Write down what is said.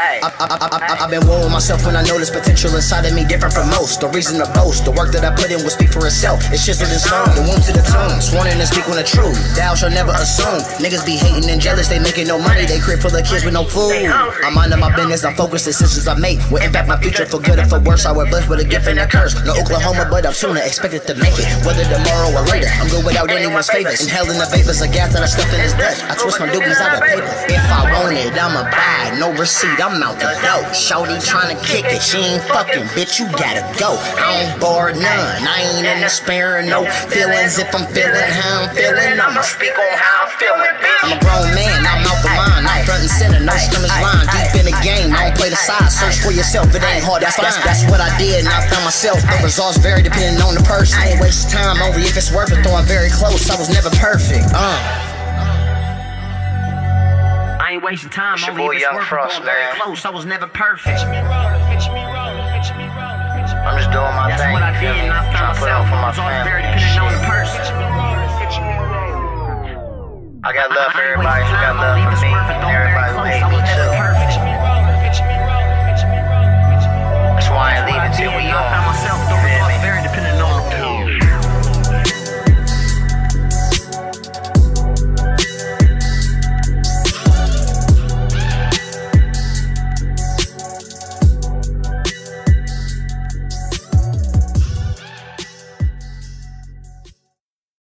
I've been warning myself when I know this potential inside of me different from most. The reason to boast, the work that I put in will speak for itself. It's what it's stone, the womb to the tongue. To speak when the truth. Thou shall never assume. Niggas be hating and jealous, they making no money. They crib full of kids with no food. I'm minding my business, I'm focused. Decisions I make will impact my future for good or for worse. I wear blessed with a gift and a curse. No Oklahoma, but I'm sooner expected to make it. Whether tomorrow or later, I'm good without anyone's favors. Inhaling the vapors of gas that I stuff in his breath. I twist my doobies out of paper. If I want it, I'ma buy it. No receipt, I'm out the door. Shorty tryna kick it, she ain't fucking, bitch, you gotta go. I don't board none, I ain't in the sparing no feelings. If I'm feeling how I'm feeling, I'ma speak on how I'm feeling, bitch. I'm a grown man, I'm out the line, I'm front and center, no scrimmage line. Deep in the game, I don't play the side, search for yourself, it ain't hard to find. That's, that's what I did, and I found myself. The results vary depending on the person. I ain't waste time over if it's worth it, though I'm very close. I was never perfect. Uh. I ain't wasting time It's your boy if it's Young worth it, Frost, very man. close. I was never perfect. I'm just doing my That's thing. what I did, and I found put on myself. for my It's family very dependent on I got love for everybody who got love for me and everybody who hates me.